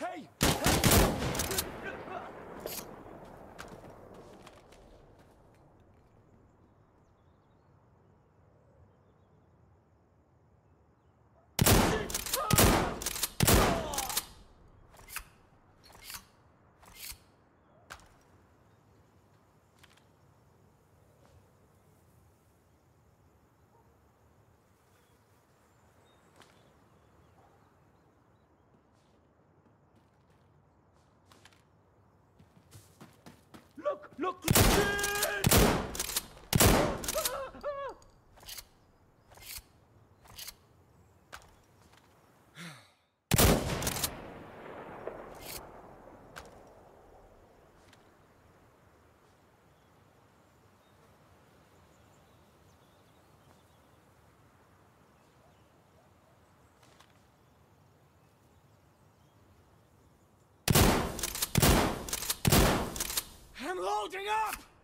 Hey! Look, look! Shit! Holding up!